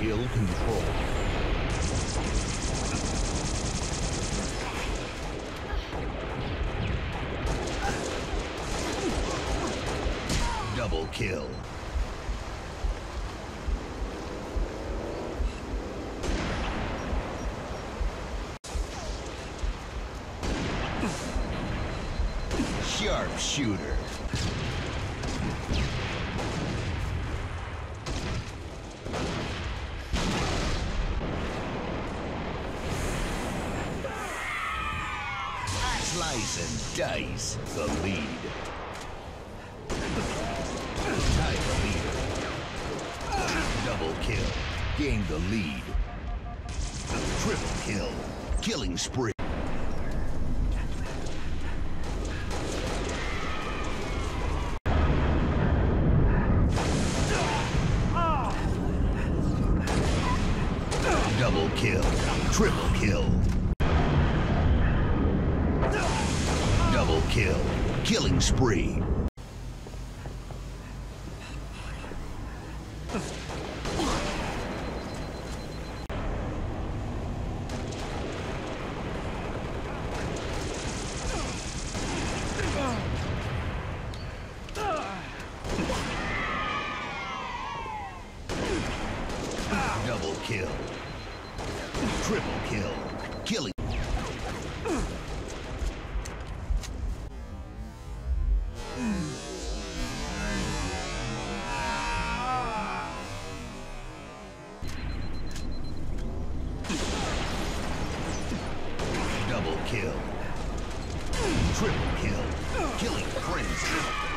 Ill control. Double kill. Sharpshooter. Slice and dice the lead. Tie the leader. Double kill. Gain the lead. Triple kill. Killing spree. Double kill. Triple kill. Kill. Killing spree. Double kill. Triple kill. Killing. Double kill. Triple kill. Killing frenzy.